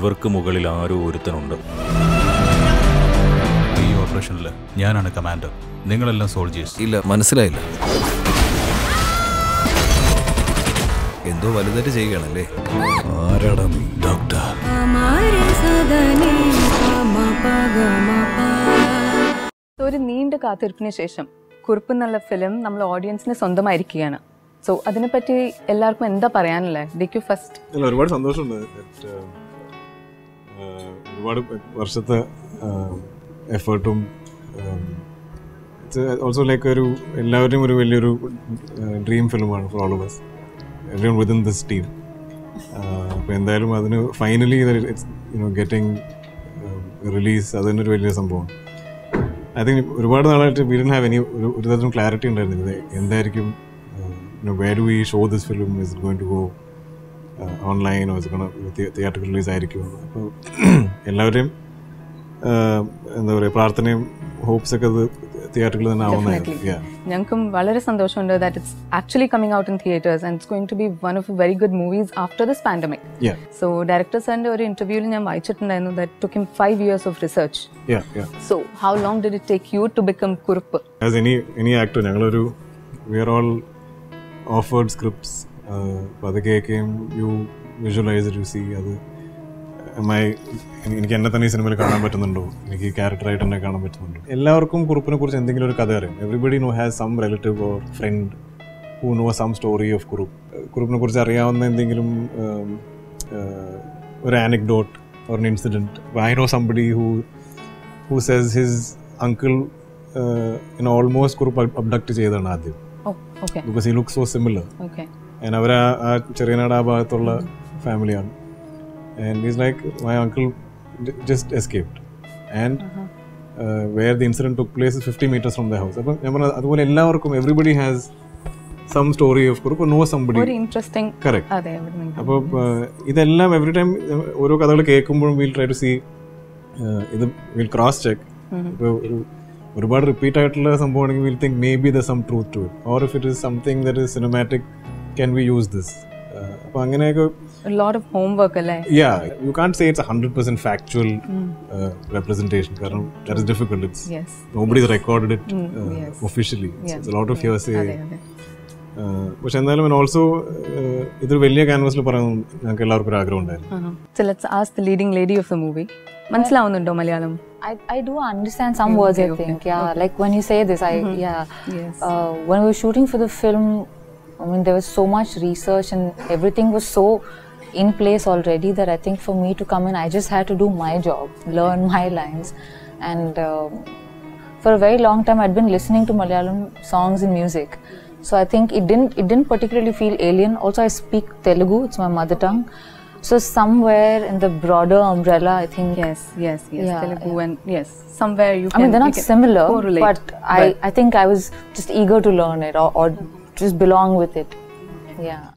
ഇവർക്ക് മുകളിൽ ആരോ ഒരുത്തനുണ്ട്. ഈ ഓപ്പറേഷനിൽ ഞാനാണ് കമാൻഡർ. നിങ്ങളെല്ലാം സോൾജേഴ്സ് ഇല്ല മനസ്സിലായില്ല. എന്തോ വലുതായിട്ട് ചെയ്യുകയാണല്ലേ? ആരാടാ നീ? ഡോക്ടർ. ഒരു നീണ്ട കാത്തിരിപ്പിന് ശേഷം കുറിപ്പ് എന്നുള്ള ഫിലിം നമ്മൾ ഓഡിയൻസിന് സ്വന്തമായിരിക്കുകയാണ്. സോ അതിനെപ്പറ്റി എല്ലാവർക്കും എന്താ പറയാനല്ലേ ഡിക്ക് ഫസ്റ്റ് ഒരുപാട് സന്തോഷമുണ്ട്. ഒരുപാട് വർഷത്തെ എഫേർട്ടും ഓൾസോ ലൈക്ക് ഒരു എല്ലാവരുടെയും ഒരു വലിയൊരു ഡ്രീം ഫിലിമാണ് for all of us. Every within this team അപ്പോൾ എന്തായാലും അതിന് ഫൈനലി യുനോ ഗെറ്റിംഗ് റിലീസ് അതിനൊരു വലിയ സംഭവമാണ് ഐ തിങ്ക് ഒരുപാട് നാളായിട്ട് വി ഡൻ ഹാവ് എനി ഒരു ഒരു തരത്തിലും ക്ലാരിറ്റി ഉണ്ടായിരുന്നില്ല. എന്തായിരിക്കും where do we show this film is going to go online theatre release ആയിരിക്കും. അപ്പോൾ എല്ലാവരെയും എന്താ പറയുക പ്രാർത്ഥനയും ഹോപ്സ് ഒക്കെ അത് തിയേറ്ററിൽ തന്നെ ആവുന്നതായിരുന്നു. ഞങ്ങൾക്കും വളരെ സന്തോഷമുണ്ട് that it's actually coming out in theatres and it's going to be one of very good movies after this pandemic. So director സാറിന്റെ ഒരു ഇന്റർവ്യൂവിൽ ഞാൻ വായിച്ചിട്ടുണ്ടായിരുന്നു that took him five years of research. So how long did it take you to become Kurup as any any actor ഞങ്ങളൊരു we are all offered scripts അപ്പോൾ അത് കേൾക്കുകയും you visualise you see അത് my എനിക്ക് എന്നെ തന്നെ ഈ സിനിമയിൽ കാണാൻ പറ്റുന്നുണ്ടോ? എനിക്ക് ഈ ക്യാരക്ടറായിട്ട് എന്നെ കാണാൻ പറ്റുന്നുണ്ടോ? എല്ലാവർക്കും കുറുപ്പിനെ കുറിച്ച് എന്തെങ്കിലും ഒരു കഥ അറിയാം. Everybody know has some relative or friend who know some story of Kurup കുറുപ്പിനെ കുറിച്ച് അറിയാവുന്ന എന്തെങ്കിലും ഒരു anecdote or an incident I know somebody who who says his uncle almost Kurup abduct ചെയ്തതാണ് ആദ്യം. ബിക്കോസ് ഈ ലുക്ക് സോ സിമിലർ ആൻഡ് അവർ ആ ചെറിയനാട് ആ ഭാഗത്തുള്ള ഫാമിലിയാണ്. And is like my uncle just escaped and where the incident took place fifty metres from the house അപ്പം ഞാൻ പറഞ്ഞത് അതുപോലെ എല്ലാവർക്കും everybody has some story of Kurup know somebody interesting correct അപ്പോൾ ഇതെല്ലാം എവറി ടൈം ഓരോ കഥകൾ കേൾക്കുമ്പോഴും വിൽ ട്രൈ ടു സി ഇത് വിൽ ക്രോസ് ചെക്ക് ഇപ്പോൾ ഒരു ഒരുപാട് റിപ്പീറ്റ് ആയിട്ടുള്ള സംഭവമാണെങ്കിൽ will think maybe the some truth to it or if it is something that is cinematic can we use this അപ്പോൾ അങ്ങനെയൊക്കെ ലോട്ട് ഓഫ് ഹോംവർക്ക് അല്ലേ yeah you can say it's hundred percent factual representation കാരണം that is difficult it's yes nobody recorded it yes. Officially Yeah. It's lot of hearsays അതെ അതെ പക്ഷെ എന്തായാലും also ഇതൊരു വലിയ ക്യാൻവാസിൽ പറയാൻ ഞങ്ങൾക്ക് എല്ലാവർക്കും ഒരു ആഗ്രഹം ഉണ്ടായിരുന്നു So let's ask the leading lady of the movie. മനസ്സിലാവുന്നുണ്ടോ Malayalam I, I do understand some words, Okay, I okay, think. Yeah, like when you say this, I, yeah. Yes. Uh, when we were shooting for the film, I mean, there was so much research and everything was so in place already that I think for me to come in, I just had to do my job, learn my lines. And um, for a very long time, I'd been listening to Malayalam songs and music. So I think it didn't it didn't particularly feel alien. Also, I speak Telugu; it's my mother tongue. So somewhere in the broader umbrella, I think Yes, yes, yes. Yeah, Telugu and yes, somewhere you I mean, they're not similar, correlate. but, I, I think I was just eager to learn it or, or just belong with it. Yeah.